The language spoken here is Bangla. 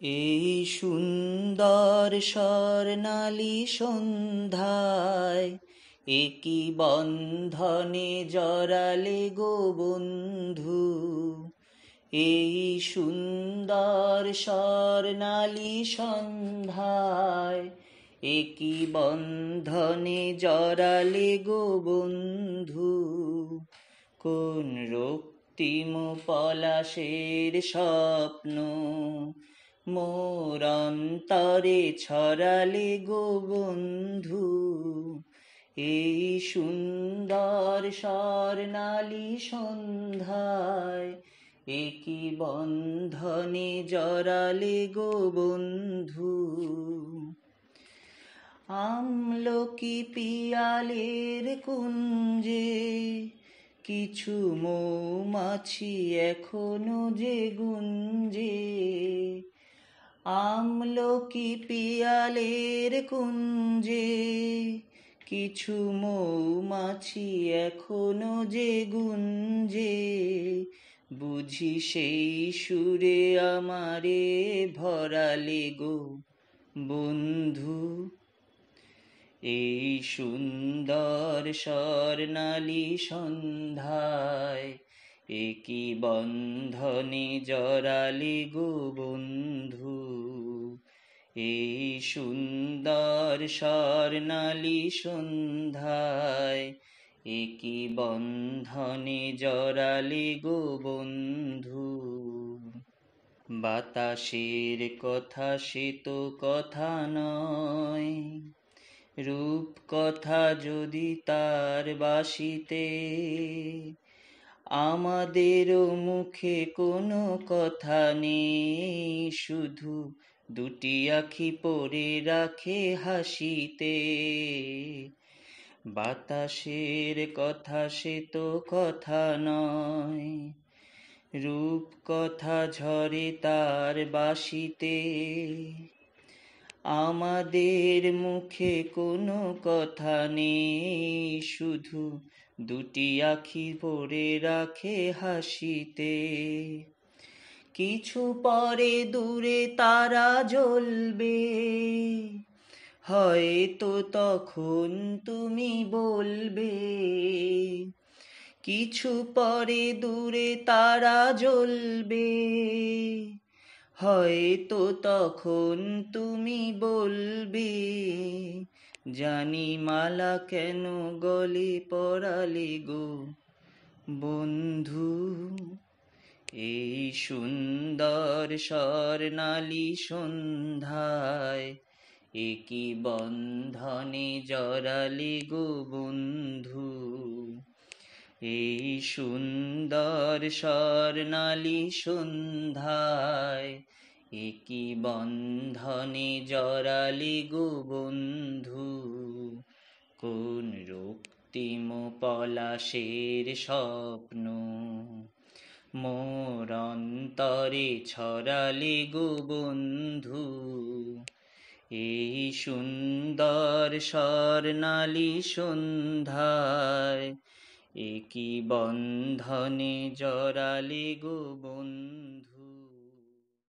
এই সুন্দর স্বর্ণালী সন্ধ্যায়, একই বন্ধনে জড়ালে গো বন্ধু। এই সুন্দর স্বর্ণালী সন্ধ্যায়, একই বন্ধনে জড়ালে গো বন্ধু। কোন রক্তিম পলাশের স্বপ্ন মোর অন্তরে ছড়ালে গো বন্ধু, এই সুন্দর স্বর্ণালী সন্ধ্যায় একই বন্ধনে জড়ালে গো বন্ধু। আমলকি পিয়ালের কুঞ্জে কিছু মৌমাছি এখনও যে গুঞ্জে আমলকি পিয়ালের কুঞ্জে, কিছু মৌমাছি এখনও যে গুঞ্জে। বুঝি সেই সুরে আমারে ভরালে গো বন্ধু। এই সুন্দর স্বর্ণালী সন্ধ্যায় একই বন্ধনে জড়ালে গো বন্ধু। এই সুন্দর স্বর্ণালী সন্ধ্যায় একই বন্ধনে জড়ালে গো বন্ধু। বাতাসের কথা সে তো কথা নয় রূপ কথা যদি তার বাসিতে আমাদেরও মুখে কোনো কথা নেই, শুধু দুটি আখি পরে রাখে হাসিতে। বাতাসের কথা সে তো কথা নয় রূপ কথা ঝরে তার বাসিতে। আমাদের মুখে কোনো কথা নেই, শুধু দুটি আখি পরে রাখে হাসিতে। কিছু পরে দূরে তারা জ্বলবে, হয়তো তখন তুমি বলবে। কিছু পরে দূরে তারা জ্বলবে হয়তো তখন তুমি বলবে, জানি মালা কেন গলে পড়ালে গো। বন্ধু, এই সুন্দর স্বর্ণালী সন্ধ্যায় একই বন্ধনে জড়ালে গো বন্ধু। এই সুন্দর স্বর্ণালী সন্ধ্যায়, একই বন্ধনে জড়ালে গো বন্ধু। কোন রক্তিম পলাশের স্বপ্ন, মোর অন্তরে ছড়ালে গো বন্ধু। এই সুন্দর স্বর্ণালী সন্ধ্যায় একই বন্ধনে জরালি গো বন্ধু।